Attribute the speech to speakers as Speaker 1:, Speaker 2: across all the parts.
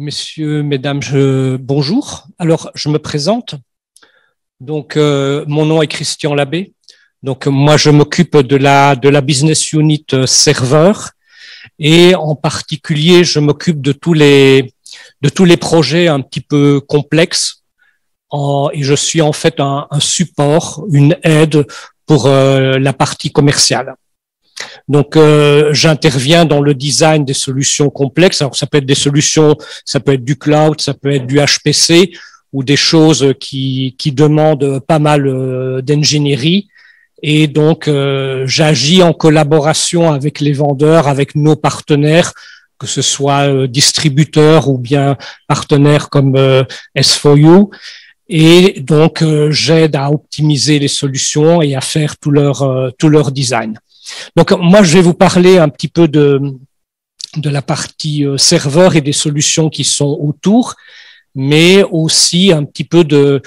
Speaker 1: Messieurs, mesdames, bonjour. Alors, je me présente. Donc, euh, mon nom est Christian Labbé. Donc, moi, je m'occupe de la, de la business unit euh, serveur et en particulier, je m'occupe de tous les, de tous les projets un petit peu complexes. Et je suis en fait un, un support, une aide pour euh, la partie commerciale. Donc, euh, j'interviens dans le design des solutions complexes. Alors, ça peut être des solutions, ça peut être du cloud, ça peut être du HPC ou des choses qui, qui demandent pas mal euh, d'ingénierie. Et donc, euh, j'agis en collaboration avec les vendeurs, avec nos partenaires, que ce soit distributeurs ou bien partenaires comme S4U. Et donc, j'aide à optimiser les solutions et à faire tout leur, tout leur design. Donc moi, je vais vous parler un petit peu de, de la partie euh, serveur et des solutions qui sont autour, mais aussi un petit peu de,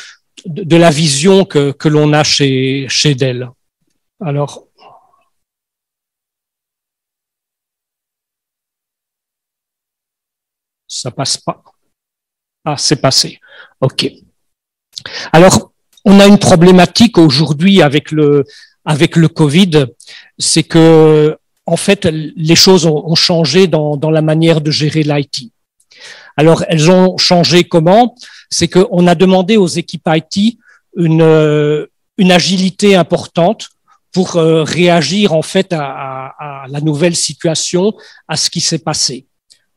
Speaker 1: de, la vision que, que l'on a chez, chez Dell. Alors, ça passe pas. Ah, c'est passé. OK. Alors, on a une problématique aujourd'hui avec le, avec le Covid, c'est que en fait les choses ont, changé dans, dans, la manière de gérer l'IT. Alors elles ont changé comment? C'est qu'on a demandé aux équipes IT une, une agilité importante pour euh, réagir en fait à, à, à, la nouvelle situation, à ce qui s'est passé.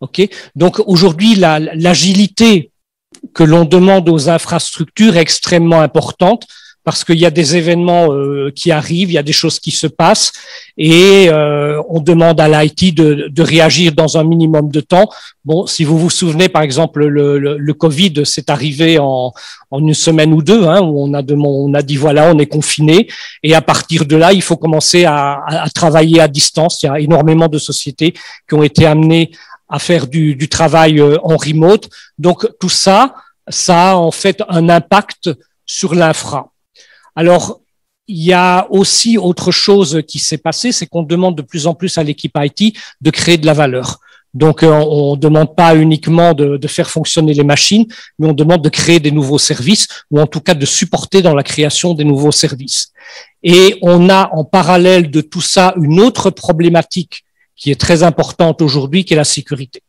Speaker 1: Ok? Donc aujourd'hui l'agilité que l'on demande aux infrastructures est extrêmement importante parce qu'il y a des événements euh, qui arrivent, il y a des choses qui se passent, et euh, on demande à l'IT de, de, réagir dans un minimum de temps. Bon, si vous vous souvenez, par exemple, le, le, le Covid, c'est arrivé en, en, une semaine ou deux, hein, où on a, on a dit voilà, on est confiné, et à partir de là, il faut commencer à, à, travailler à distance. Il y a énormément de sociétés qui ont été amenées à faire du, du travail euh, en remote. Donc tout ça, ça a en fait un impact sur l'infra. Alors, il y a aussi autre chose qui s'est passé, c'est qu'on demande de plus en plus à l'équipe IT de créer de la valeur. Donc, euh, on ne demande pas uniquement de, de, faire fonctionner les machines, mais on demande de créer des nouveaux services, ou en tout cas de supporter dans la création des nouveaux services. Et on a en parallèle de tout ça une autre problématique qui est très importante aujourd'hui, qui est la sécurité.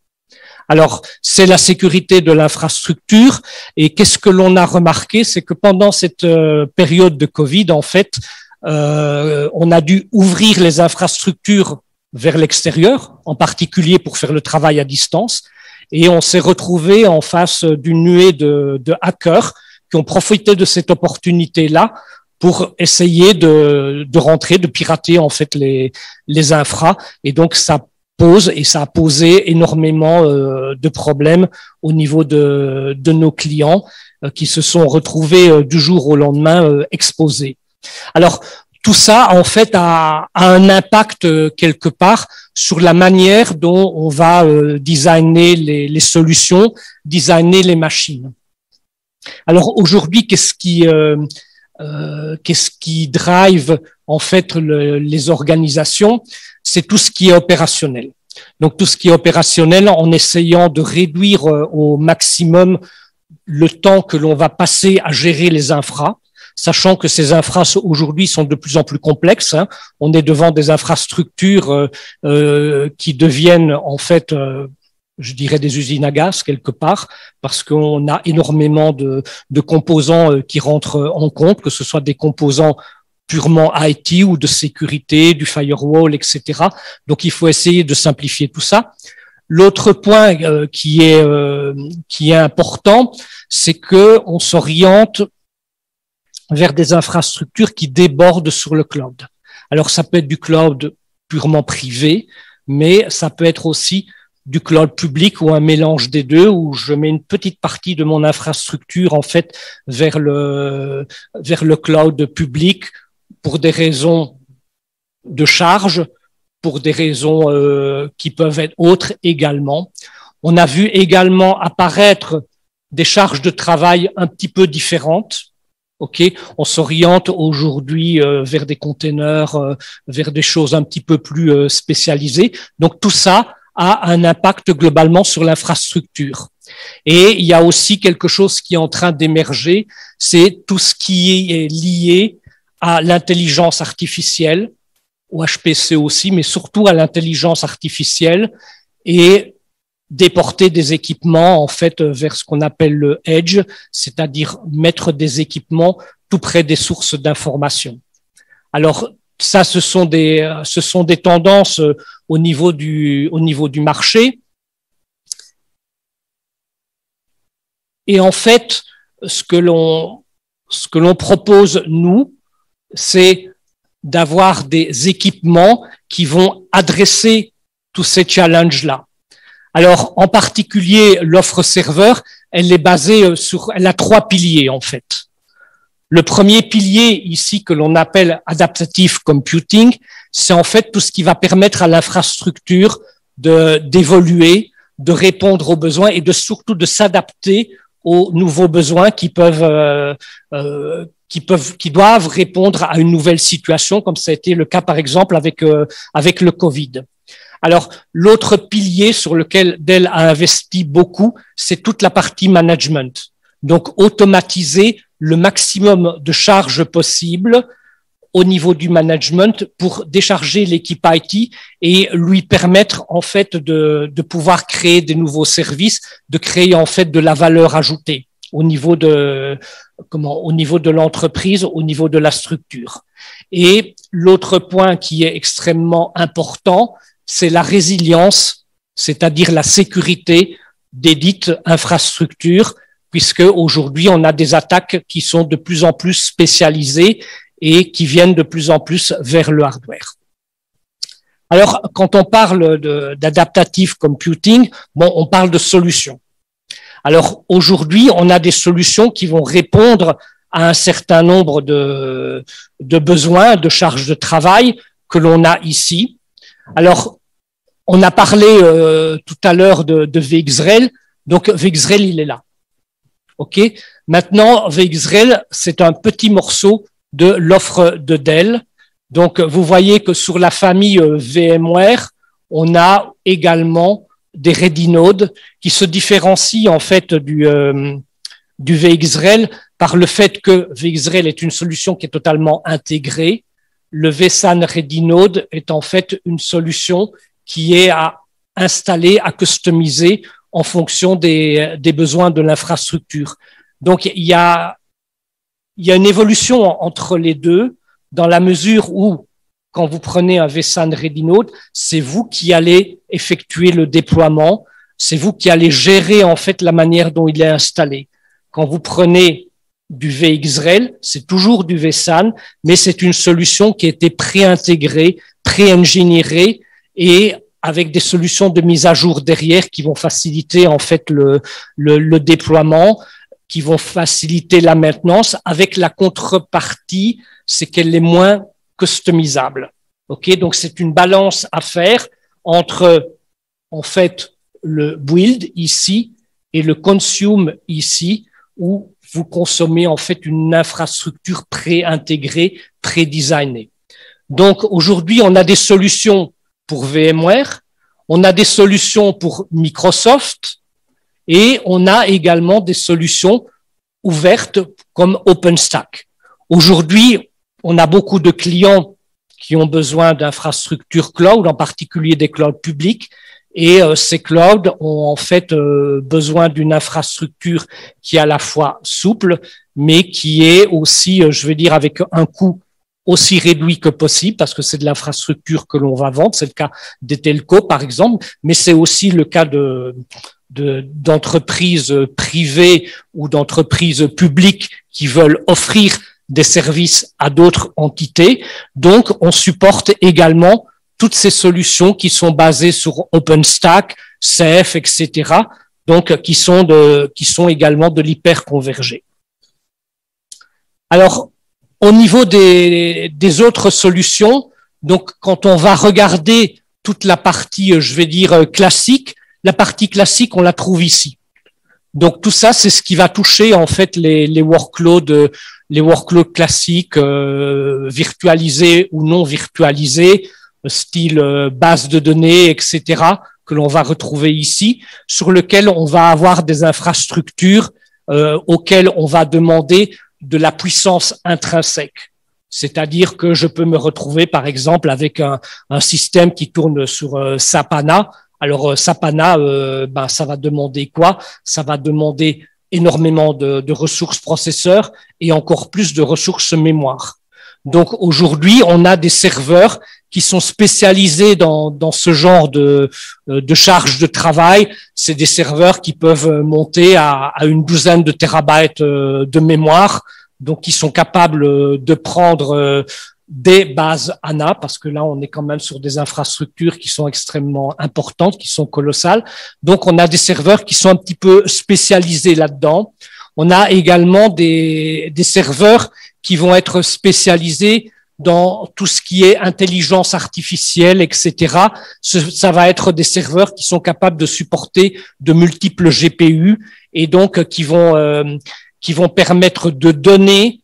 Speaker 1: Alors, c'est la sécurité de l'infrastructure. Et qu'est-ce que l'on a remarqué? C'est que pendant cette euh, période de Covid, en fait, euh, on a dû ouvrir les infrastructures vers l'extérieur, en particulier pour faire le travail à distance. Et on s'est retrouvé en face d'une nuée de, hackers qui ont profité de cette opportunité-là pour essayer de, de, rentrer, de pirater en fait les, les infras. Et donc ça pose et ça a posé énormément euh, de problèmes au niveau de, de nos clients euh, qui se sont retrouvés euh, du jour au lendemain exposés. Alors tout ça en fait a, a, un impact quelque part sur la manière dont on va designer les, les, solutions, designer les machines. Alors aujourd'hui, qu'est-ce qui euh, qu'est-ce qui drive en fait le, les organisations? C'est tout ce qui est opérationnel. Donc tout ce qui est opérationnel en essayant de réduire euh, au maximum le temps que l'on va passer à gérer les infras, sachant que ces infras aujourd'hui sont de plus en plus complexes. Hein. On est devant des infrastructures euh, euh qui deviennent en fait je dirais des usines à gaz quelque part, parce qu'on a énormément de, de, composants qui rentrent en compte, que ce soit des composants purement IT ou de sécurité, du firewall, etc. Donc il faut essayer de simplifier tout ça. L'autre point euh, qui est euh, qui est important, c'est que on s'oriente vers des infrastructures qui débordent sur le cloud. Alors ça peut être du cloud purement privé, mais ça peut être aussi du cloud public ou un mélange des deux où je mets une petite partie de mon infrastructure en fait vers le vers le cloud public pour des raisons de charge, pour des raisons euh, qui peuvent être autres également. On a vu également apparaître des charges de travail un petit peu différentes. Ok, on s'oriente aujourd'hui euh, vers des containers, euh, vers des choses un petit peu plus spécialisées. Donc tout ça, a un impact globalement sur l'infrastructure. Et il y a aussi quelque chose qui est en train d'émerger, c'est tout ce qui est lié à l'intelligence artificielle, au HPC aussi, mais surtout à l'intelligence artificielle et déporter des équipements en fait vers ce qu'on appelle le edge, c'est-à-dire mettre des équipements tout près des sources d'information. Alors ça, ce sont des, ce sont des tendances euh, au niveau du, au niveau du marché. Et en fait, ce que l'on, ce que l'on propose, nous, c'est d'avoir des équipements qui vont adresser tous ces challenges-là. Alors, en particulier, l'offre serveur, elle est basée euh, sur, elle a trois piliers, en fait. Le premier pilier ici que l'on appelle adaptative computing, c'est en fait tout ce qui va permettre à l'infrastructure de, d'évoluer, de répondre aux besoins et de surtout de s'adapter aux nouveaux besoins qui peuvent, euh, euh, qui peuvent, qui doivent répondre à une nouvelle situation, comme ça a été le cas par exemple avec euh, avec le Covid. Alors l'autre pilier sur lequel Dell a investi beaucoup, c'est toute la partie management. Donc automatiser le maximum de charges possibles au niveau du management pour décharger l'équipe IT et lui permettre en fait de, de pouvoir créer des nouveaux services, de créer en fait de la valeur ajoutée au niveau de comment au niveau de l'entreprise, au niveau de la structure. Et l'autre point qui est extrêmement important, c'est la résilience, c'est-à-dire la sécurité des dites infrastructures puisque aujourd'hui on a des attaques qui sont de plus en plus spécialisées et qui viennent de plus en plus vers le hardware. Alors, quand on parle d'adaptative computing, bon, on parle de solutions. Alors, aujourd'hui, on a des solutions qui vont répondre à un certain nombre de, besoins, de charges de travail que l'on a ici. Alors, on a parlé euh, tout à l'heure de, de VxRail. Donc, VxRail, il est là. OK? Maintenant, VxRail, c'est un petit morceau de l'offre de Dell. Donc, vous voyez que sur la famille euh, VMware, on a également des Ready Node qui se différencient en fait du, euh, du VxRail par le fait que VxRail est une solution qui est totalement intégrée. Le vSAN Ready Node est en fait une solution qui est à installer, à customiser en fonction des, des besoins de l'infrastructure. Donc, il y a, il y a une évolution entre les deux dans la mesure où, quand vous prenez un vSAN Node, c'est vous qui allez effectuer le déploiement, c'est vous qui allez gérer en fait la manière dont il est installé. Quand vous prenez du VxRail, c'est toujours du vSAN, mais c'est une solution qui a été pré-intégrée, pré-ingénierée et avec des solutions de mise à jour derrière qui vont faciliter en fait le, le, déploiement, qui vont faciliter la maintenance, avec la contrepartie, c'est qu'elle est moins customisable. Ok, donc c'est une balance à faire entre en fait le build ici et le consume ici, où vous consommez en fait une infrastructure pré-intégrée, pré-designée. Donc aujourd'hui, on a des solutions pour VMware, on a des solutions pour Microsoft et on a également des solutions ouvertes comme OpenStack. Aujourd'hui, on a beaucoup de clients qui ont besoin d'infrastructures cloud, en particulier des clouds publics, et euh, ces clouds ont en fait euh, besoin d'une infrastructure qui est à la fois souple, mais qui est aussi, euh, je veux dire, avec un coût aussi réduit que possible parce que c'est de l'infrastructure que l'on va vendre. C'est le cas des telcos, par exemple, mais c'est aussi le cas de d'entreprises privées ou d'entreprises publiques qui veulent offrir des services à d'autres entités. Donc, on supporte également toutes ces solutions qui sont basées sur OpenStack, Ceph, etc. Donc, qui sont qui sont également de l'hyperconvergé. Alors, au niveau des, des, autres solutions, donc quand on va regarder toute la partie, je vais dire, classique, la partie classique, on la trouve ici. Donc tout ça, c'est ce qui va toucher en fait les, les workloads, euh, les workloads classiques, euh, virtualisés ou non virtualisés, style base de données, etc. que l'on va retrouver ici, sur lequel on va avoir des infrastructures euh, auxquelles on va demander de la puissance intrinsèque. C'est-à-dire que je peux me retrouver, par exemple, avec un, système qui tourne sur euh, Sapana. Alors, euh, Sapana, ben, ça va demander quoi? Ça va demander énormément de, ressources processeurs et encore plus de ressources mémoire. Donc aujourd'hui, on a des serveurs qui sont spécialisés dans, dans ce genre de, de charge de travail. C'est des serveurs qui peuvent monter à, à, une douzaine de terabytes euh, de mémoire, donc qui sont capables de prendre euh, des bases ANA, parce que là, on est quand même sur des infrastructures qui sont extrêmement importantes, qui sont colossales. Donc, on a des serveurs qui sont un petit peu spécialisés là-dedans. On a également des, des serveurs qui vont être spécialisés dans tout ce qui est intelligence artificielle, etc. ça va être des serveurs qui sont capables de supporter de multiples GPU et donc qui vont euh, qui vont permettre de donner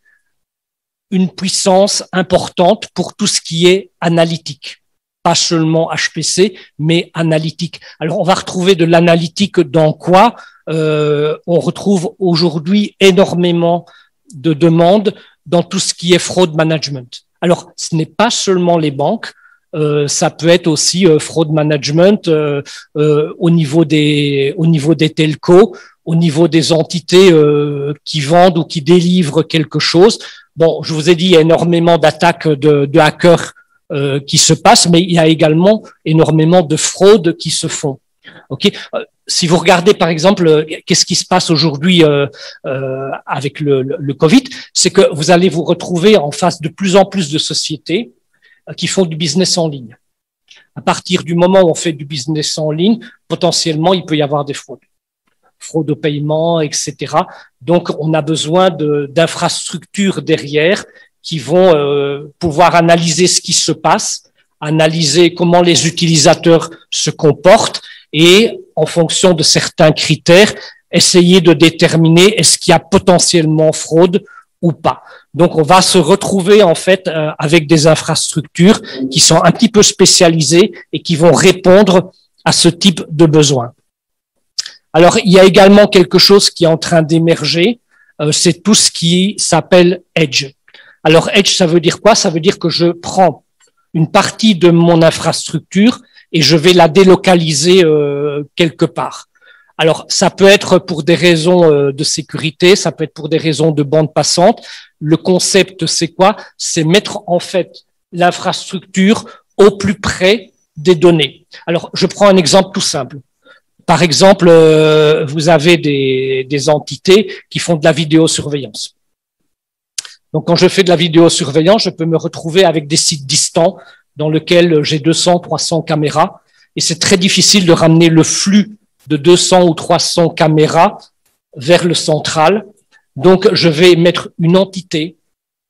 Speaker 1: une puissance importante pour tout ce qui est analytique pas seulement HPC, mais analytique. Alors, on va retrouver de l'analytique dans quoi? Euh, On retrouve aujourd'hui énormément de demandes dans tout ce qui est fraude management. Alors, ce n'est pas seulement les banques, euh, ça peut être aussi euh, fraud management euh, euh, au niveau des au niveau des telcos, au niveau des entités euh, qui vendent ou qui délivrent quelque chose. Bon, je vous ai dit, il y a énormément d'attaques de, hackers euh, qui se passent, mais il y a également énormément de fraudes qui se font. Ok, si vous regardez par exemple, euh, qu'est-ce qui se passe aujourd'hui euh, euh, avec le, le, Covid, c'est que vous allez vous retrouver en face de plus en plus de sociétés qui font du business en ligne. À partir du moment où on fait du business en ligne, potentiellement, il peut y avoir des fraudes fraude au paiement, etc. Donc, on a besoin d'infrastructures derrière qui vont pouvoir analyser ce qui se passe, analyser comment les utilisateurs se comportent et en fonction de certains critères, essayer de déterminer est-ce qu'il y a potentiellement fraude ou pas. Donc on va se retrouver en fait euh, avec des infrastructures qui sont un petit peu spécialisées et qui vont répondre à ce type de besoin. Alors il y a également quelque chose qui est en train d'émerger, euh, c'est tout ce qui s'appelle Edge. Alors Edge, ça veut dire quoi? Ça veut dire que je prends une partie de mon infrastructure et je vais la délocaliser euh, quelque part. Alors, ça peut être pour des raisons euh, de sécurité, ça peut être pour des raisons de bande passante. Le concept, c'est quoi? C'est mettre en fait l'infrastructure au plus près des données. Alors, je prends un exemple tout simple. Par exemple, euh, vous avez des, des entités qui font de la vidéosurveillance. Donc, quand je fais de la vidéosurveillance, je peux me retrouver avec des sites distants dans lesquels j'ai 200, 300 caméras. Et c'est très difficile de ramener le flux de 200 ou 300 caméras vers le central. Donc, je vais mettre une entité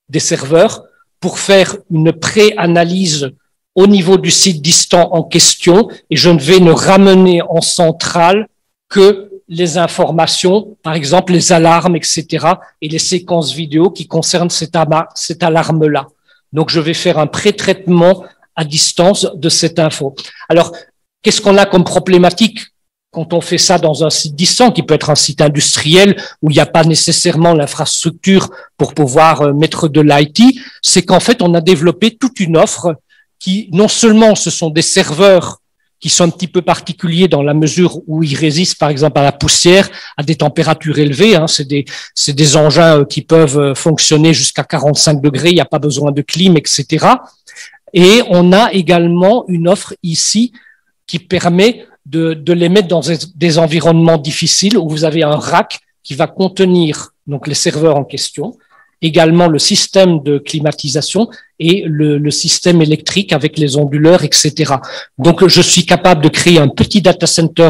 Speaker 1: des serveurs pour faire une pré-analyse au niveau du site distant en question et je ne vais ne ramener en centrale que les informations, par exemple les alarmes, etc., et les séquences vidéo qui concernent cette, alarme-là. Donc, je vais faire un pré-traitement à distance de cette info. Alors, qu'est-ce qu'on a comme problématique quand on fait ça dans un site distant, qui peut être un site industriel où il n'y a pas nécessairement l'infrastructure pour pouvoir euh, mettre de l'IT, c'est qu'en fait, on a développé toute une offre qui, non seulement ce sont des serveurs qui sont un petit peu particuliers dans la mesure où ils résistent, par exemple, à la poussière, à des températures élevées. Hein. C'est des, des engins euh, qui peuvent euh, fonctionner jusqu'à 45 degrés, il n'y a pas besoin de clim, etc. Et on a également une offre ici qui permet de, de les mettre dans des environnements difficiles où vous avez un rack qui va contenir donc les serveurs en question, également le système de climatisation et le, le, système électrique avec les onduleurs, etc. Donc, je suis capable de créer un petit data center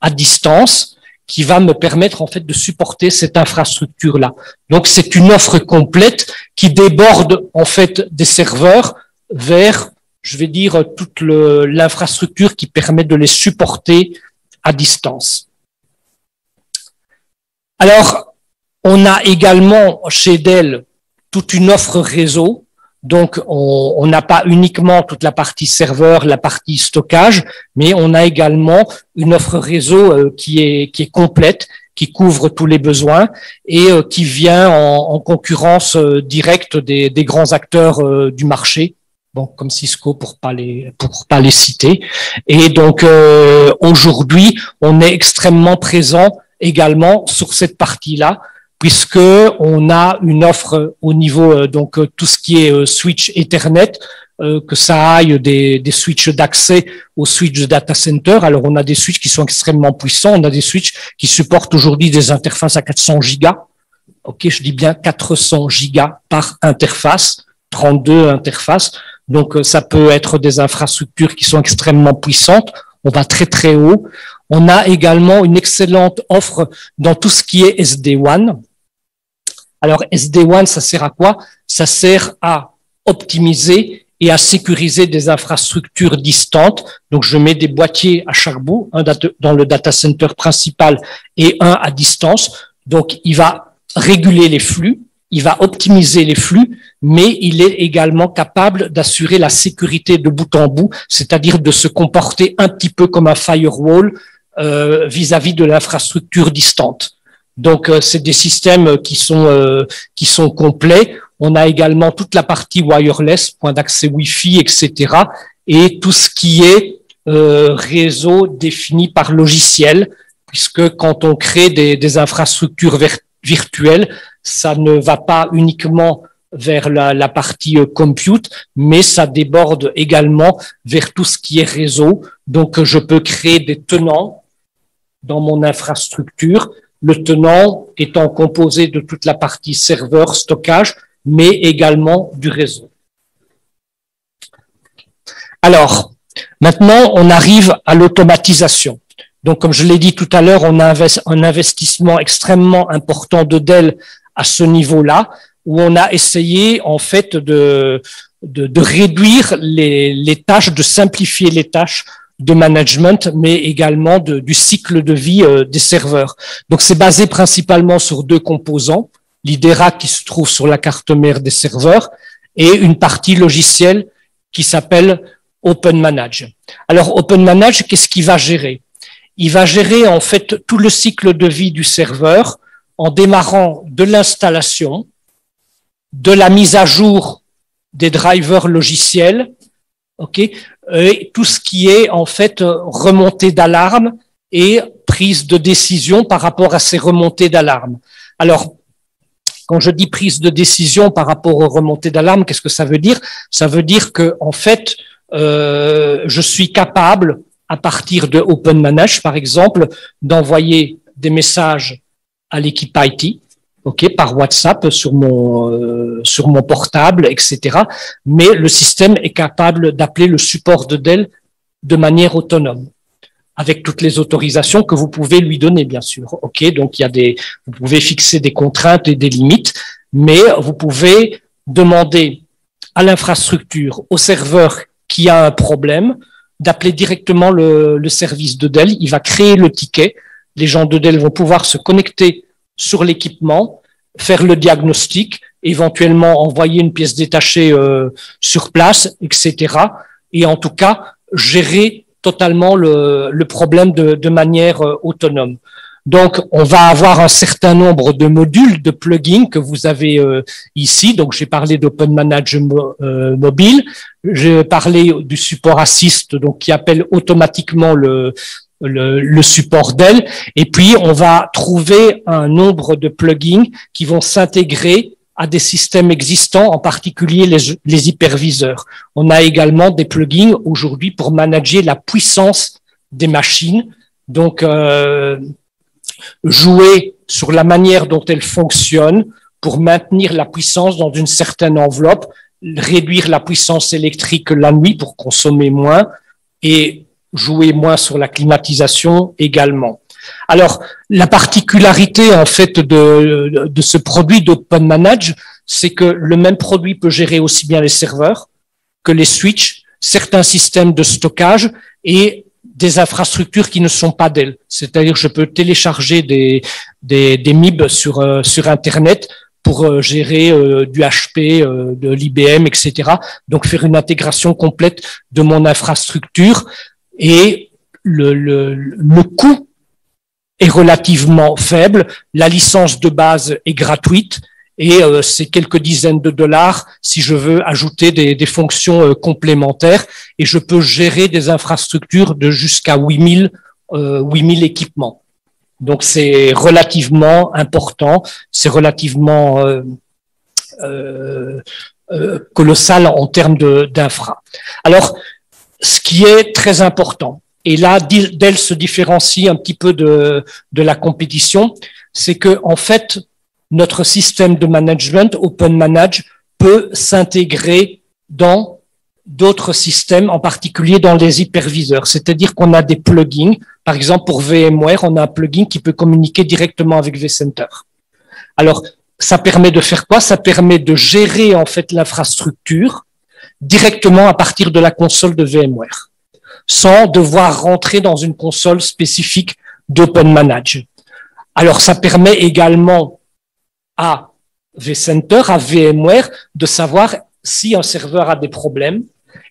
Speaker 1: à distance qui va me permettre en fait de supporter cette infrastructure-là. Donc, c'est une offre complète qui déborde en fait des serveurs vers, je vais dire, toute l'infrastructure qui permet de les supporter à distance. Alors, on a également chez Dell toute une offre réseau. Donc, on n'a pas uniquement toute la partie serveur, la partie stockage, mais on a également une offre réseau euh, qui est complète, qui couvre tous les besoins et euh, qui vient en, concurrence euh, directe des, des, grands acteurs du marché. Bon, comme Cisco pour pas les pour pas les citer. Et donc aujourd'hui, on est extrêmement présent également sur cette partie-là puisque on a une offre au niveau euh, donc euh, tout ce qui est euh, switch Ethernet, que ça aille des, switches d'accès aux switches de data center. Alors on a des switches qui sont extrêmement puissants, on a des switches qui supportent aujourd'hui des interfaces à 400 gigas. Ok, je dis bien 400 gigas par interface, 32 interfaces. Donc ça peut être des infrastructures qui sont extrêmement puissantes. On va très très haut. On a également une excellente offre dans tout ce qui est SD1. Alors SD1, ça sert à quoi? Ça sert à optimiser et à sécuriser des infrastructures distantes. Donc je mets des boîtiers à chaque bout, un dans le data center principal et un à distance. Donc il va réguler les flux, il va optimiser les flux, mais il est également capable d'assurer la sécurité de bout en bout, c'est-à-dire de se comporter un petit peu comme un firewall euh, vis-à-vis de l'infrastructure distante. Donc euh, c'est des systèmes qui sont euh, qui sont complets. On a également toute la partie wireless, point d'accès Wi-Fi, etc. Et tout ce qui est euh, réseau défini par logiciel, puisque quand on crée des, infrastructures virtuelles, ça ne va pas uniquement vers la, partie compute, mais ça déborde également vers tout ce qui est réseau. Donc, je peux créer des tenants dans mon infrastructure le tenant étant composé de toute la partie serveur, stockage, mais également du réseau. Alors, maintenant, on arrive à l'automatisation. Donc, comme je l'ai dit tout à l'heure, on a un investissement extrêmement important de Dell à ce niveau-là, où on a essayé en fait de, réduire les, tâches, de simplifier les tâches de management, mais également du cycle de vie euh, des serveurs. Donc c'est basé principalement sur deux composants, l'IDERA qui se trouve sur la carte mère des serveurs et une partie logicielle qui s'appelle Open Manage. Alors Open Manage, qu'est-ce qu'il va gérer? Il va gérer en fait tout le cycle de vie du serveur en démarrant de l'installation, de la mise à jour des drivers logiciels, et tout ce qui est en fait remontée d'alarme et prise de décision par rapport à ces remontées d'alarme. Alors, quand je dis prise de décision par rapport aux remontées d'alarme, qu'est-ce que ça veut dire? Ça veut dire que en fait, euh, je suis capable, à partir de Open Manage, par exemple, d'envoyer des messages à l'équipe IT ok, par WhatsApp sur mon euh, sur mon portable, etc. Mais le système est capable d'appeler le support de Dell de manière autonome, avec toutes les autorisations que vous pouvez lui donner, bien sûr. Ok, donc il y a des, vous pouvez fixer des contraintes et des limites, mais vous pouvez demander à l'infrastructure, au serveur qui a un problème, d'appeler directement le, le service de Dell. Il va créer le ticket. Les gens de Dell vont pouvoir se connecter sur l'équipement, faire le diagnostic, éventuellement envoyer une pièce détachée euh, sur place, etc. Et en tout cas, gérer totalement le, problème de, manière euh, autonome. Donc, on va avoir un certain nombre de modules de plugins que vous avez euh, ici. Donc, j'ai parlé d'Open Manage Mobile. J'ai parlé du support Assist, donc qui appelle automatiquement le, le, support Dell. Et puis, on va trouver un nombre de plugins qui vont s'intégrer à des systèmes existants, en particulier les, hyperviseurs. On a également des plugins aujourd'hui pour manager la puissance des machines. Donc, euh, jouer sur la manière dont elles fonctionnent pour maintenir la puissance dans une certaine enveloppe, réduire la puissance électrique la nuit pour consommer moins et jouer moins sur la climatisation également. Alors, la particularité en fait de, de ce produit d'Open Manage, c'est que le même produit peut gérer aussi bien les serveurs que les switches, certains systèmes de stockage et des infrastructures qui ne sont pas d'elles. C'est-à-dire, je peux télécharger des, des, des MIB sur, euh, sur Internet pour gérer du HP, de l'IBM, etc. Donc faire une intégration complète de mon infrastructure et le, le, le coût est relativement faible. La licence de base est gratuite et euh, c'est quelques dizaines de dollars si je veux ajouter des, des fonctions euh, complémentaires et je peux gérer des infrastructures de jusqu'à 8000 euh, 8000 équipements. Donc c'est relativement important, c'est relativement euh, euh, colossal en termes d'infra. Alors, ce qui est très important, et là, Dell se différencie un petit peu de, de la compétition, c'est que en fait, notre système de management, Open Manage, peut s'intégrer dans d'autres systèmes, en particulier dans les hyperviseurs. C'est-à-dire qu'on a des plugins. Par exemple, pour VMware, on a un plugin qui peut communiquer directement avec vCenter. Alors, ça permet de faire quoi? Ça permet de gérer en fait l'infrastructure directement à partir de la console de VMware, sans devoir rentrer dans une console spécifique d'Open Manage. Alors, ça permet également à vCenter, à VMware, de savoir si un serveur a des problèmes.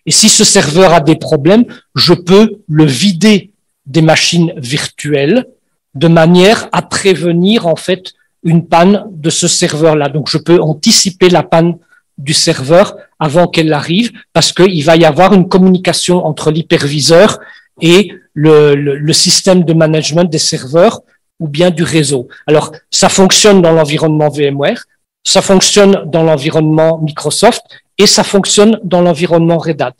Speaker 1: Et si ce serveur a des problèmes, je peux le vider des machines virtuelles de manière à prévenir en fait une panne de ce serveur-là. Donc je peux anticiper la panne du serveur avant qu'elle arrive parce qu'il va y avoir une communication entre l'hyperviseur et le, le, système de management des serveurs ou bien du réseau. Alors, ça fonctionne dans l'environnement VMware, ça fonctionne dans l'environnement Microsoft et ça fonctionne dans l'environnement Red Hat.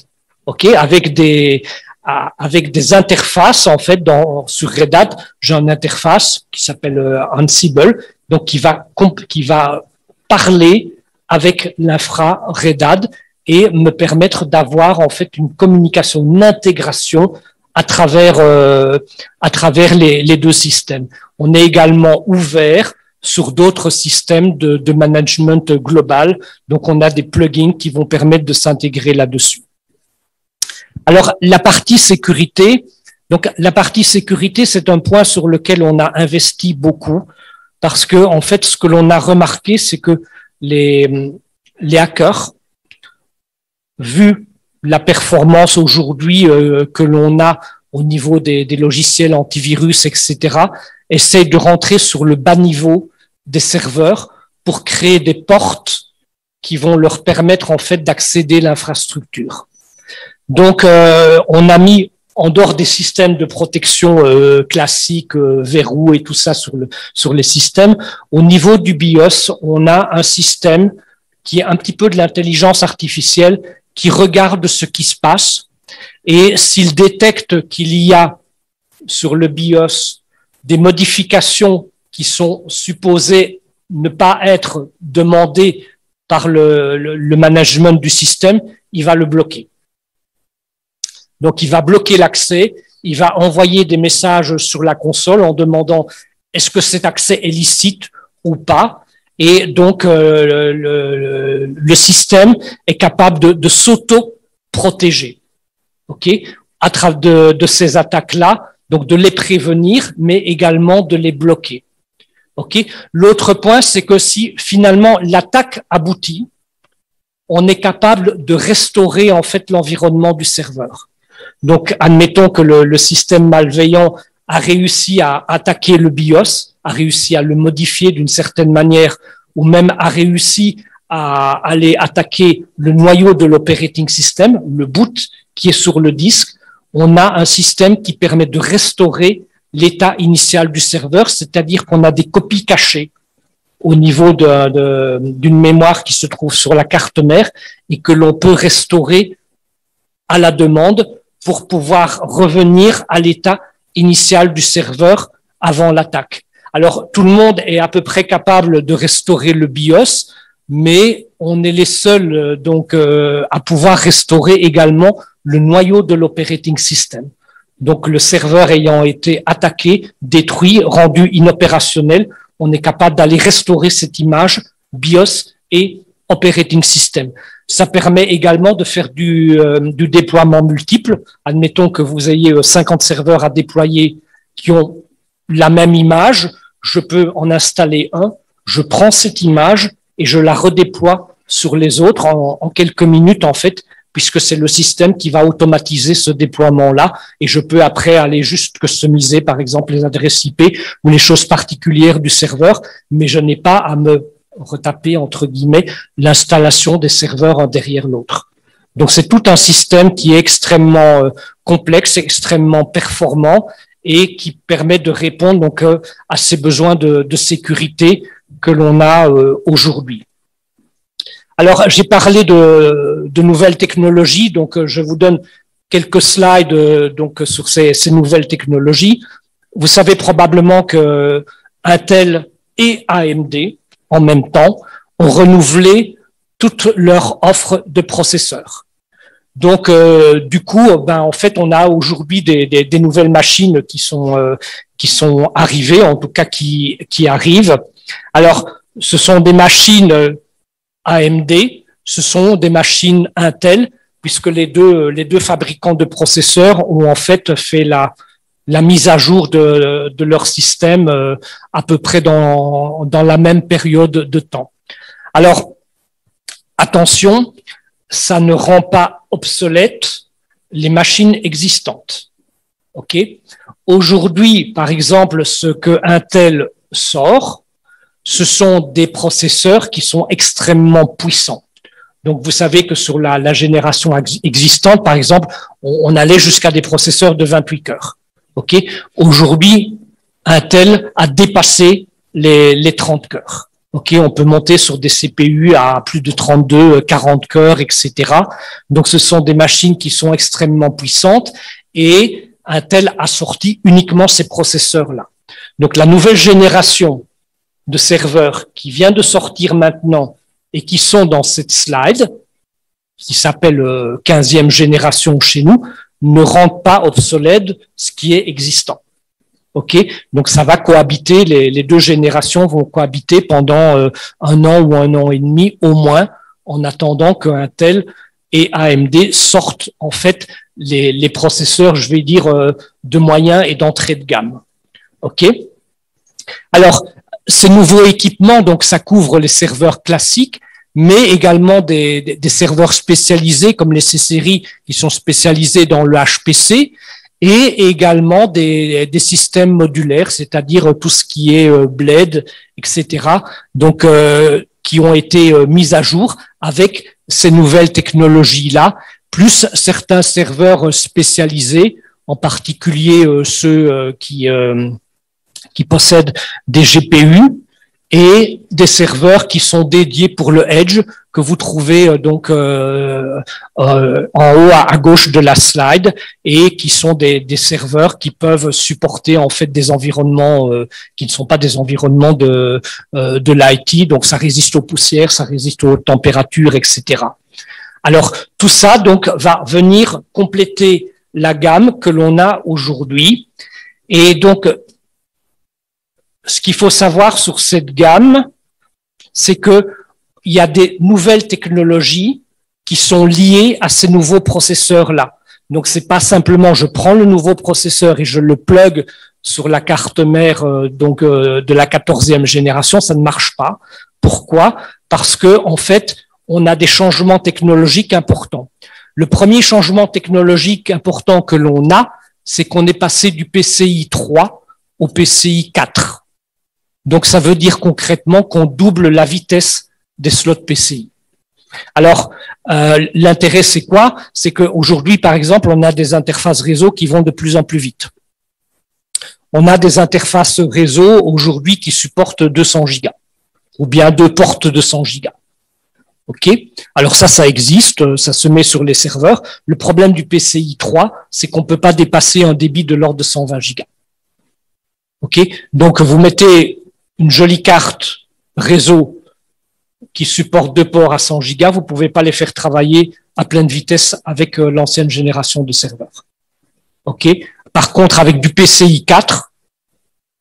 Speaker 1: OK, avec des avec des interfaces en fait dans sur Red Hat, j'ai une interface qui s'appelle euh, Ansible, donc qui va qui va parler avec l'infra Red Hat et me permettre d'avoir en fait une communication, une intégration à travers euh, à travers les, les, deux systèmes. On est également ouvert sur d'autres systèmes de, de, management global. Donc, on a des plugins qui vont permettre de s'intégrer là-dessus. Alors, la partie sécurité. Donc, la partie sécurité, c'est un point sur lequel on a investi beaucoup parce que, en fait, ce que l'on a remarqué, c'est que les, hackers, vu la performance aujourd'hui euh, que l'on a au niveau des, logiciels antivirus, etc., essaye de rentrer sur le bas niveau des serveurs pour créer des portes qui vont leur permettre en fait d'accéder à l'infrastructure. Donc, euh, on a mis en dehors des systèmes de protection euh, classiques, verrous et tout ça sur, le, sur les systèmes, au niveau du BIOS, on a un système qui est un petit peu de l'intelligence artificielle qui regarde ce qui se passe et s'il détecte qu'il y a sur le BIOS des modifications qui sont supposées ne pas être demandées par le, management du système, il va le bloquer. Donc il va bloquer l'accès, il va envoyer des messages sur la console en demandant est-ce que cet accès est licite ou pas, et donc, euh, le, système est capable de, de s'auto-protéger, ok, à travers de, de ces attaques-là, donc de les prévenir, mais également de les bloquer. Ok? L'autre point, c'est que si finalement l'attaque aboutit, on est capable de restaurer en fait l'environnement du serveur. Donc, admettons que le, système malveillant a réussi à attaquer le BIOS, a réussi à le modifier d'une certaine manière, ou même a réussi à aller attaquer le noyau de l'operating system, le boot qui est sur le disque, on a un système qui permet de restaurer l'état initial du serveur, c'est-à-dire qu'on a des copies cachées au niveau d'une mémoire qui se trouve sur la carte mère et que l'on peut restaurer à la demande pour pouvoir revenir à l'état initial du serveur avant l'attaque. Alors, tout le monde est à peu près capable de restaurer le BIOS, mais on est les seuls euh, donc euh, à pouvoir restaurer également le noyau de l'operating system. Donc, le serveur ayant été attaqué, détruit, rendu inopérationnel, on est capable d'aller restaurer cette image BIOS et operating system. Ça permet également de faire du, euh, du déploiement multiple. Admettons que vous ayez 50 serveurs à déployer qui ont la même image. Je peux en installer un, je prends cette image et je la redéploie sur les autres en, quelques minutes en fait, puisque c'est le système qui va automatiser ce déploiement-là, et je peux après aller juste customiser, par exemple, les adresses IP ou les choses particulières du serveur, mais je n'ai pas à me retaper, entre guillemets, l'installation des serveurs un derrière l'autre. Donc c'est tout un système qui est extrêmement euh, complexe, extrêmement performant et qui permet de répondre donc euh, à ces besoins de, sécurité que l'on a euh, aujourd'hui. Alors j'ai parlé de, de, nouvelles technologies, donc je vous donne quelques slides donc sur ces, ces nouvelles technologies. Vous savez probablement que Intel et AMD en même temps ont renouvelé toute leur offre de processeurs. Donc, euh, du coup, ben, en fait, on a aujourd'hui des, nouvelles machines qui sont euh, qui sont arrivées, en tout cas qui qui arrivent. Alors, ce sont des machines AMD, ce sont des machines Intel, puisque les deux les deux fabricants de processeurs ont en fait fait la la mise à jour de, de leur système euh, à peu près dans dans la même période de temps. Alors, attention, ça ne rend pas obsolètes les machines existantes. Aujourd'hui, par exemple, ce que Intel sort, ce sont des processeurs qui sont extrêmement puissants. Donc, vous savez que sur la, la génération existante, par exemple, on, allait jusqu'à des processeurs de 28 cœurs. OK Aujourd'hui, Intel a dépassé les, les 30 cœurs. Ok, on peut monter sur des CPU à plus de 32, 40 cœurs, etc. Donc, ce sont des machines qui sont extrêmement puissantes et Intel a sorti uniquement ces processeurs-là. Donc, la nouvelle génération de serveurs qui vient de sortir maintenant et qui sont dans cette slide, qui s'appelle 15e euh, génération chez nous, ne rendent pas obsolète ce qui est existant. Ok, donc ça va cohabiter, les, deux générations vont cohabiter pendant euh, un an ou un an et demi au moins, en attendant qu'Intel et AMD sortent en fait les, processeurs, je vais dire, euh, de moyens et d'entrée de gamme. Ok? Alors ces nouveaux équipements, donc ça couvre les serveurs classiques, mais également des, des serveurs spécialisés comme les C-Series qui sont spécialisés dans le HPC et également des, des systèmes modulaires, c'est-à-dire tout ce qui est euh, bled, etc. Donc, euh, qui ont été euh, mis à jour avec ces nouvelles technologies-là, plus certains serveurs spécialisés, en particulier ceux qui qui possèdent des GPU et des serveurs qui sont dédiés pour le edge que vous trouvez euh, donc euh, euh, en haut à, gauche de la slide et qui sont des, des serveurs qui peuvent supporter en fait des environnements qui ne sont pas des environnements de de l'IT donc ça résiste aux poussières ça résiste aux températures etc alors tout ça donc va venir compléter la gamme que l'on a aujourd'hui. Et donc ce qu'il faut savoir sur cette gamme, c'est que il y a des nouvelles technologies qui sont liées à ces nouveaux processeurs-là. Donc c'est pas simplement je prends le nouveau processeur et je le plug sur la carte mère euh, donc euh, de la quatorzième génération, ça ne marche pas. Pourquoi? Parce que en fait, on a des changements technologiques importants. Le premier changement technologique important que l'on a, c'est qu'on est passé du PCI 3 au PCI 4. Donc ça veut dire concrètement qu'on double la vitesse des slots PCI. Alors, euh, l'intérêt, c'est quoi? C'est qu'aujourd'hui, par exemple, on a des interfaces réseau qui vont de plus en plus vite. On a des interfaces réseau aujourd'hui qui supportent 200 gigas, ou bien deux portes de 100 gigas. OK? Alors ça, ça existe, ça se met sur les serveurs. Le problème du PCI 3, c'est qu'on ne peut pas dépasser un débit de l'ordre de 120 gigas. OK? Donc, vous mettez une jolie carte réseau qui supporte deux ports à 100 gigas, vous pouvez pas les faire travailler à pleine vitesse avec euh, l'ancienne génération de serveurs. OK? Par contre, avec du PCI 4,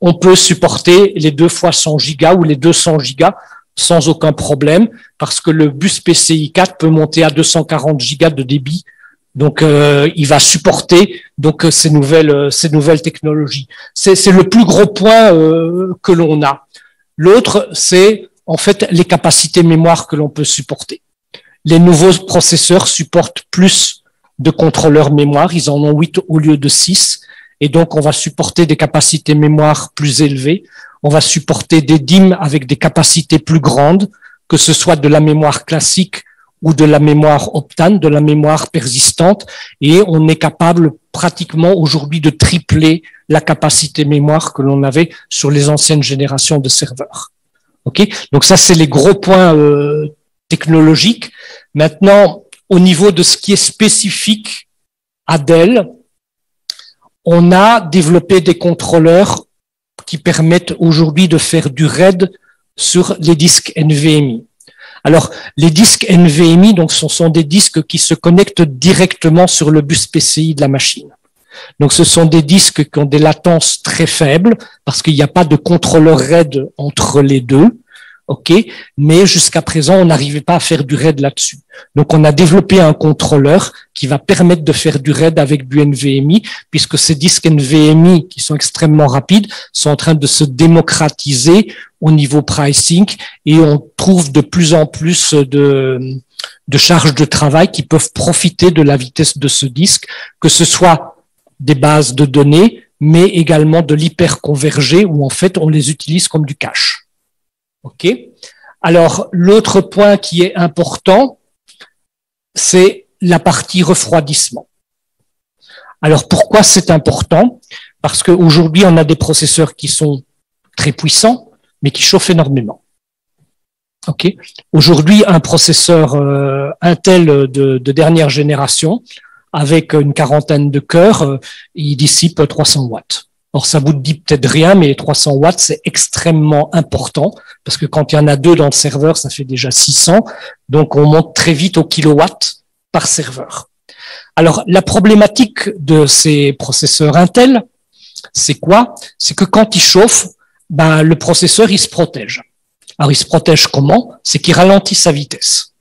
Speaker 1: on peut supporter les deux fois 100 gigas ou les 200 gigas sans aucun problème parce que le bus PCI 4 peut monter à 240 gigas de débit. Donc, euh, il va supporter donc euh, ces nouvelles ces nouvelles technologies. C'est le plus gros point que l'on a. L'autre, c'est en fait les capacités mémoire que l'on peut supporter. Les nouveaux processeurs supportent plus de contrôleurs mémoire, ils en ont 8 au lieu de 6, et donc on va supporter des capacités mémoire plus élevées, on va supporter des DIMM avec des capacités plus grandes, que ce soit de la mémoire classique ou de la mémoire optane, de la mémoire persistante, et on est capable pratiquement aujourd'hui de tripler la capacité mémoire que l'on avait sur les anciennes générations de serveurs. Ok, donc ça c'est les gros points euh, technologiques. Maintenant, au niveau de ce qui est spécifique à Dell, on a développé des contrôleurs qui permettent aujourd'hui de faire du RAID sur les disques NVMe. Alors, les disques NVMe, donc, ce sont des disques qui se connectent directement sur le bus PCI de la machine. Donc, ce sont des disques qui ont des latences très faibles parce qu'il n'y a pas de contrôleur RAID entre les deux. OK, mais jusqu'à présent, on n'arrivait pas à faire du RAID là-dessus. Donc, on a développé un contrôleur qui va permettre de faire du RAID avec du NVMe, puisque ces disques NVMe, qui sont extrêmement rapides, sont en train de se démocratiser au niveau pricing, et on trouve de plus en plus de, de charges de travail qui peuvent profiter de la vitesse de ce disque, que ce soit des bases de données, mais également de l'hyperconvergé, où en fait, on les utilise comme du cache. OK Alors, l'autre point qui est important, c'est la partie refroidissement. Alors, pourquoi c'est important? Parce qu'aujourd'hui, on a des processeurs qui sont très puissants, mais qui chauffent énormément. OK Aujourd'hui, un processeur euh, Intel de, de, dernière génération, avec une quarantaine de cœurs, euh, il dissipe 300 watts. Or, ça vous dit peut-être rien, mais 300 watts, c'est extrêmement important parce que quand il y en a deux dans le serveur, ça fait déjà 600. Donc, on monte très vite au kilowatt par serveur. Alors, la problématique de ces processeurs Intel, c'est quoi? C'est que quand ils chauffent, ben, le processeur, il se protège. Alors, il se protège comment? C'est qu'il ralentit sa vitesse.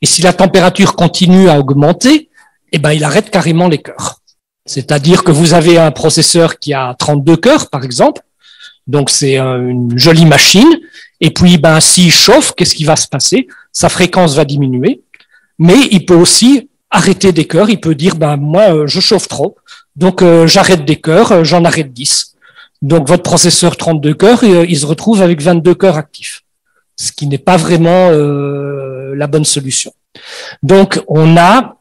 Speaker 1: Et si la température continue à augmenter, eh ben, il arrête carrément les cœurs. C'est-à-dire que vous avez un processeur qui a 32 cœurs, par exemple. Donc, c'est une jolie machine. Et puis, ben, s'il chauffe, qu'est-ce qui va se passer? Sa fréquence va diminuer. Mais il peut aussi arrêter des cœurs. Il peut dire, ben, moi, euh, je chauffe trop. Donc, euh, j'arrête des cœurs, euh, j'en arrête 10. Donc, votre processeur 32 cœurs, il se retrouve avec 22 cœurs actifs. Ce qui n'est pas vraiment la bonne solution. Donc, on a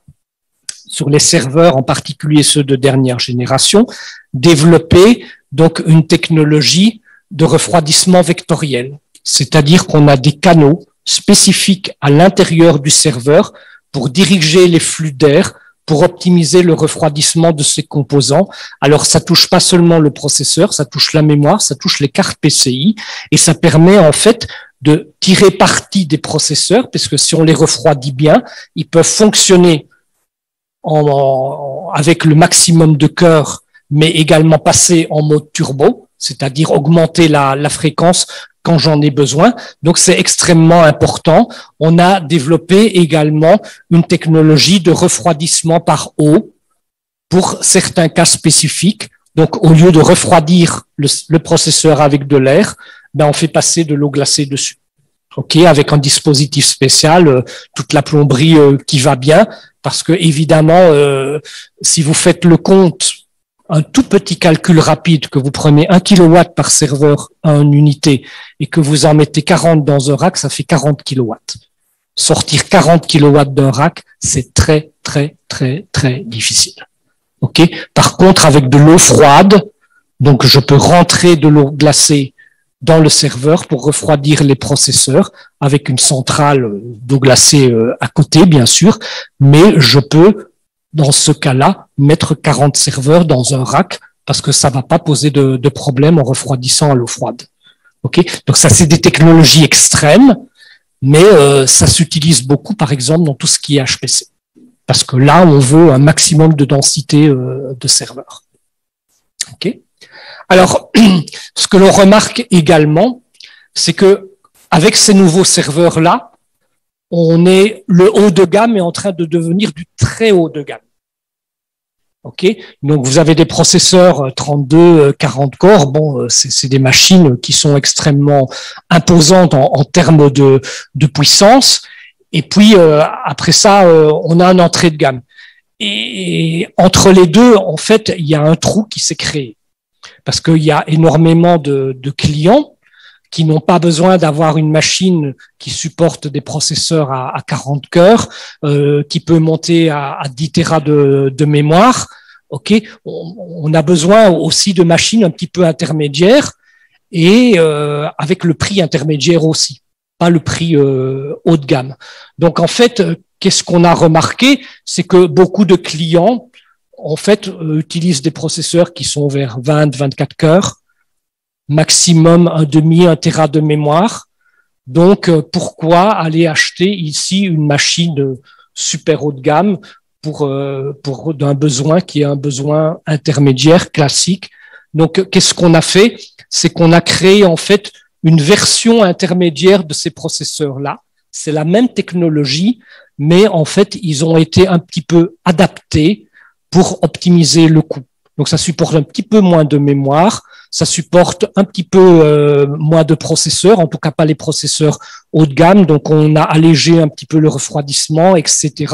Speaker 1: sur les serveurs, en particulier ceux de dernière génération, développer donc une technologie de refroidissement vectoriel, c'est-à-dire qu'on a des canaux spécifiques à l'intérieur du serveur pour diriger les flux d'air, pour optimiser le refroidissement de ses composants. Alors, ça touche pas seulement le processeur, ça touche la mémoire, ça touche les cartes PCI, et ça permet en fait de tirer parti des processeurs, parce que si on les refroidit bien, ils peuvent fonctionner avec le maximum de cœur, mais également passer en mode turbo, c'est-à-dire augmenter la, la fréquence quand j'en ai besoin. Donc c'est extrêmement important. On a développé également une technologie de refroidissement par eau pour certains cas spécifiques. Donc au lieu de refroidir le, le processeur avec de l'air, ben on fait passer de l'eau glacée dessus. OK, avec un dispositif spécial, euh, toute la plomberie euh, qui va bien, parce que évidemment, euh, si vous faites le compte, un tout petit calcul rapide, que vous prenez un kilowatt par serveur à une unité et que vous en mettez 40 dans un rack, ça fait 40 kilowatts. Sortir 40 kilowatts d'un rack, c'est très, très, très, très difficile. OK? Par contre, avec de l'eau froide, donc je peux rentrer de l'eau glacée dans le serveur pour refroidir les processeurs avec une centrale d'eau glacée euh, à côté, bien sûr, mais je peux, dans ce cas-là, mettre 40 serveurs dans un rack parce que ça va pas poser de, de problème en refroidissant à l'eau froide. Ok, donc ça c'est des technologies extrêmes, mais euh, ça s'utilise beaucoup, par exemple, dans tout ce qui est HPC, parce que là on veut un maximum de densité euh, de serveurs. Ok? Alors, ce que l'on remarque également, c'est que avec ces nouveaux serveurs-là, on est le haut de gamme est en train de devenir du très haut de gamme. Ok, donc vous avez des processeurs 32, 40 corps. Bon, c'est des machines qui sont extrêmement imposantes en, termes de, puissance. Et puis après ça, on a une entrée de gamme. Et entre les deux, en fait, il y a un trou qui s'est créé parce qu'il y a énormément de, clients qui n'ont pas besoin d'avoir une machine qui supporte des processeurs à, à 40 cœurs, euh, qui peut monter à, à 10 Tera de, mémoire. Ok, on, on, a besoin aussi de machines un petit peu intermédiaires et euh, avec le prix intermédiaire aussi, pas le prix euh, haut de gamme. Donc en fait, qu'est-ce qu'on a remarqué, c'est que beaucoup de clients en fait euh, utilisent des processeurs qui sont vers 20-24 cœurs maximum un demi, un téra de mémoire. Donc, euh, pourquoi aller acheter ici une machine super haut de gamme pour, euh, pour d'un besoin qui est un besoin intermédiaire classique? Donc, qu'est-ce qu'on a fait? C'est qu'on a créé en fait une version intermédiaire de ces processeurs-là. C'est la même technologie, mais en fait, ils ont été un petit peu adaptés pour optimiser le coût. Donc, ça supporte un petit peu moins de mémoire, ça supporte un petit peu euh, moins de processeurs, en tout cas pas les processeurs haut de gamme. Donc on a allégé un petit peu le refroidissement, etc.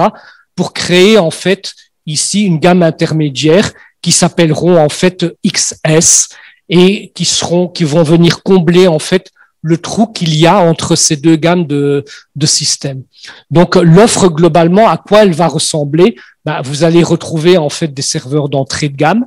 Speaker 1: pour créer en fait ici une gamme intermédiaire qui s'appelleront en fait XS et qui seront, qui vont venir combler en fait le trou qu'il y a entre ces deux gammes de, de systèmes. Donc l'offre globalement, à quoi elle va ressembler? Ben, Vous allez retrouver en fait des serveurs d'entrée de gamme,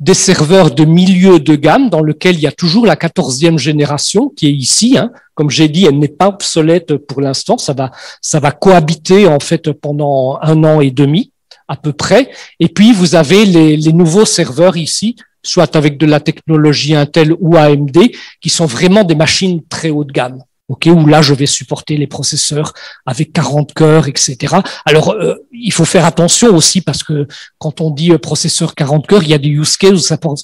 Speaker 1: des serveurs de milieu de gamme dans lequel il y a toujours la quatorzième génération qui est ici. Hein. Comme j'ai dit, elle n'est pas obsolète pour l'instant. Ça va, ça va cohabiter en fait pendant un an et demi à peu près. Et puis vous avez les, les nouveaux serveurs ici, soit avec de la technologie Intel ou AMD, qui sont vraiment des machines très haut de gamme ok, où là je vais supporter les processeurs avec 40 cœurs, etc. Alors euh, il faut faire attention aussi parce que quand on dit euh, processeur 40 cœurs, il y a des use cases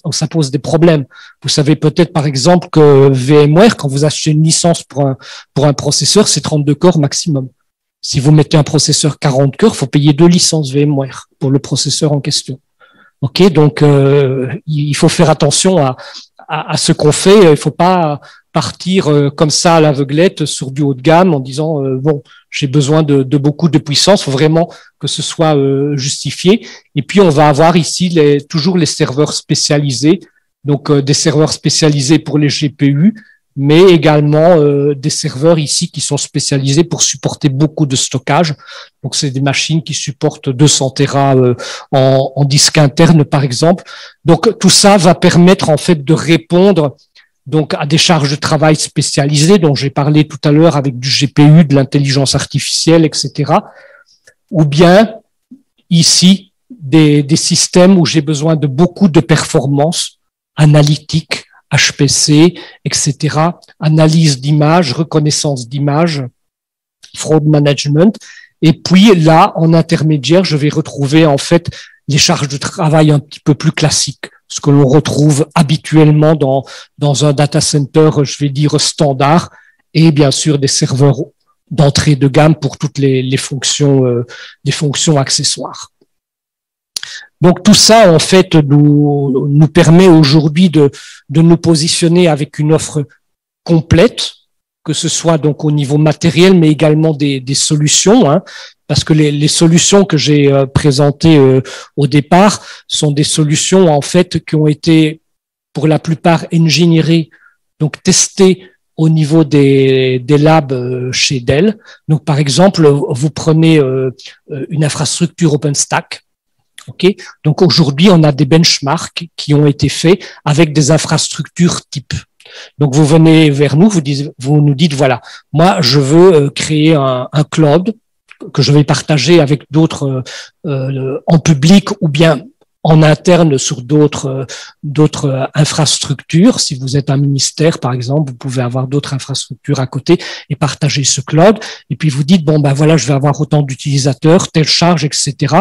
Speaker 1: où ça, pose, des problèmes. Vous savez peut-être par exemple que VMware, quand vous achetez une licence pour un, pour un processeur, c'est 32 cœurs maximum. Si vous mettez un processeur 40 cœurs, faut payer deux licences VMware pour le processeur en question. Ok, donc euh, il faut faire attention à, à, à ce qu'on fait. Il faut pas partir euh, comme ça à l'aveuglette sur du haut de gamme en disant euh, bon j'ai besoin de, de, beaucoup de puissance, faut vraiment que ce soit euh, justifié. Et puis on va avoir ici les, toujours les serveurs spécialisés, donc des serveurs spécialisés pour les GPU, mais également des serveurs ici qui sont spécialisés pour supporter beaucoup de stockage. Donc c'est des machines qui supportent 200 Tera en, en disque interne par exemple. Donc tout ça va permettre en fait de répondre donc à des charges de travail spécialisées dont j'ai parlé tout à l'heure avec du GPU, de l'intelligence artificielle, etc. Ou bien ici des, des systèmes où j'ai besoin de beaucoup de performances analytiques, HPC, etc. Analyse d'images, reconnaissance d'images, fraud management. Et puis là, en intermédiaire, je vais retrouver en fait les charges de travail un petit peu plus classiques ce que l'on retrouve habituellement dans, dans un data center, je vais dire standard, et bien sûr des serveurs d'entrée de gamme pour toutes les, les fonctions, euh, fonctions accessoires. Donc tout ça, en fait, nous, nous permet aujourd'hui de, de nous positionner avec une offre complète, que ce soit donc au niveau matériel, mais également des, des solutions. Hein parce que les, les solutions que j'ai euh, présentées euh, au départ sont des solutions en fait qui ont été pour la plupart ingénierées, donc testées au niveau des, des labs euh, chez Dell. Donc par exemple, vous prenez une infrastructure OpenStack. ok? Donc aujourd'hui, on a des benchmarks qui ont été faits avec des infrastructures type. Donc vous venez vers nous, vous, nous dites voilà, moi je veux créer un, cloud que je vais partager avec d'autres euh, en public ou bien en interne sur d'autres infrastructures. Si vous êtes un ministère, par exemple, vous pouvez avoir d'autres infrastructures à côté et partager ce cloud. Et puis vous dites bon ben voilà, je vais avoir autant d'utilisateurs, telle charge, etc.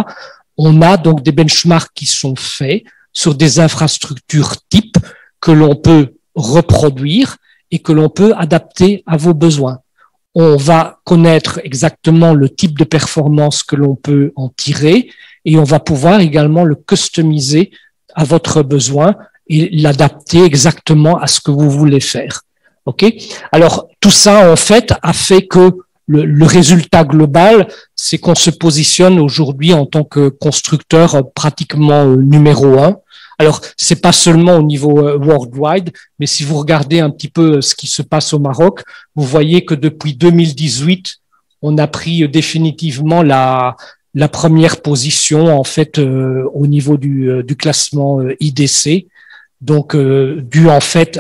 Speaker 1: On a donc des benchmarks qui sont faits sur des infrastructures types que l'on peut reproduire et que l'on peut adapter à vos besoins on va connaître exactement le type de performance que l'on peut en tirer et on va pouvoir également le customiser à votre besoin et l'adapter exactement à ce que vous voulez faire. OK? Alors tout ça en fait a fait que le, résultat global, c'est qu'on se positionne aujourd'hui en tant que constructeur pratiquement euh, numéro un. Alors, c'est pas seulement au niveau euh, worldwide, mais si vous regardez un petit peu euh, ce qui se passe au Maroc, vous voyez que depuis 2018, on a pris définitivement la, première position en fait au niveau du, classement IDC. Donc, dû en fait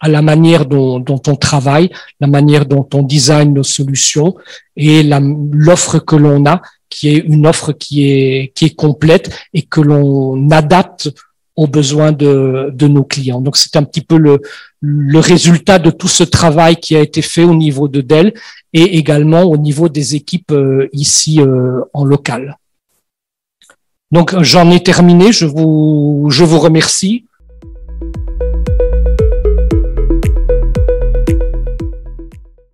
Speaker 1: à la manière dont, on travaille, la manière dont on design nos solutions et l'offre que l'on a, qui est une offre qui est complète et que l'on adapte aux besoins de, de nos clients. Donc c'est un petit peu le, le résultat de tout ce travail qui a été fait au niveau de Dell et également au niveau des équipes euh, ici euh, en local. Donc j'en ai terminé, je vous, je vous remercie.